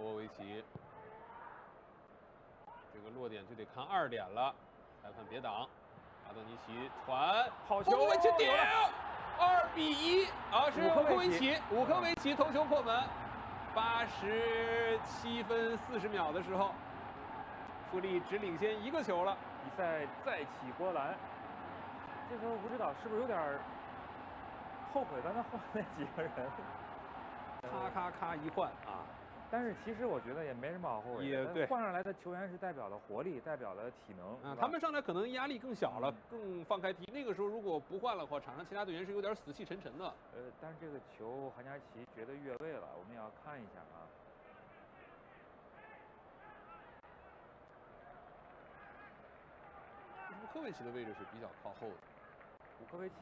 波维奇，这个落点就得看二点了。裁判别挡，阿多尼奇传，好球，波维奇顶，二比一，啊是乌科维奇，五科维奇头球破门，八十七分四十秒的时候，富力只领先一个球了。比赛再起波澜，这时候不知道是不是有点后悔刚才换那几个人，咔咔咔一换啊！但是其实我觉得也没什么好后悔也对，换上来的球员是代表了活力，代表了体能。嗯，他们上来可能压力更小了，更放开踢。那个时候如果不换的话，场上其他队员是有点死气沉沉的。呃，但是这个球韩佳琪觉得越位了，我们也要看一下啊。乌科维奇的位置是比较靠后的。乌科维奇。